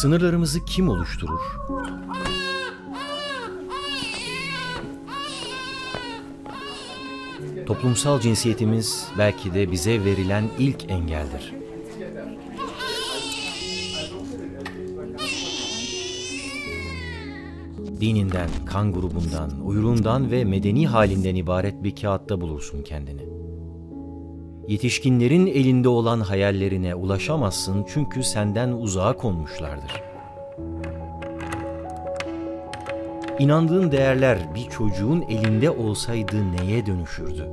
Sınırlarımızı kim oluşturur? Toplumsal cinsiyetimiz belki de bize verilen ilk engeldir. Dininden, kan grubundan, uyruğundan ve medeni halinden ibaret bir kağıtta bulursun kendini. Yetişkinlerin elinde olan hayallerine ulaşamazsın çünkü senden uzağa konmuşlardır. İnandığın değerler bir çocuğun elinde olsaydı neye dönüşürdü?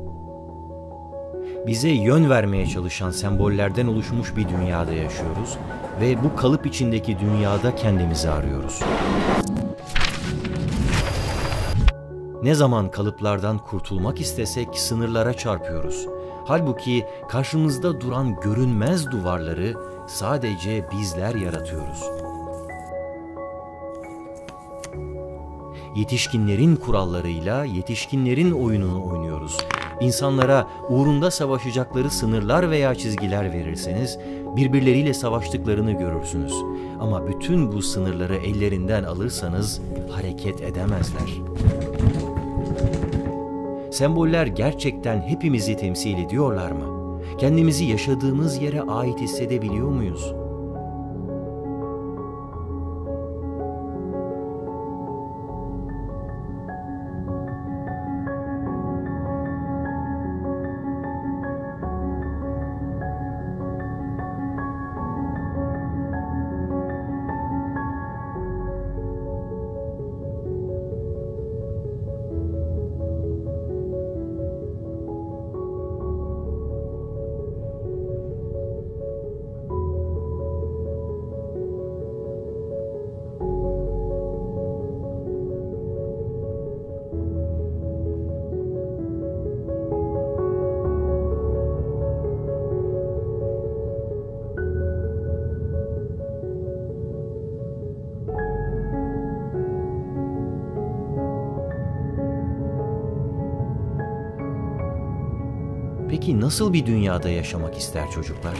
Bize yön vermeye çalışan sembollerden oluşmuş bir dünyada yaşıyoruz ve bu kalıp içindeki dünyada kendimizi arıyoruz. Ne zaman kalıplardan kurtulmak istesek sınırlara çarpıyoruz. Halbuki karşımızda duran görünmez duvarları sadece bizler yaratıyoruz. Yetişkinlerin kurallarıyla yetişkinlerin oyununu oynuyoruz. İnsanlara uğrunda savaşacakları sınırlar veya çizgiler verirseniz birbirleriyle savaştıklarını görürsünüz. Ama bütün bu sınırları ellerinden alırsanız hareket edemezler. Semboller gerçekten hepimizi temsil ediyorlar mı? Kendimizi yaşadığımız yere ait hissedebiliyor muyuz? Peki nasıl bir dünyada yaşamak ister çocuklar?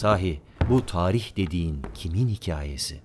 Sahi bu tarih dediğin kimin hikayesi?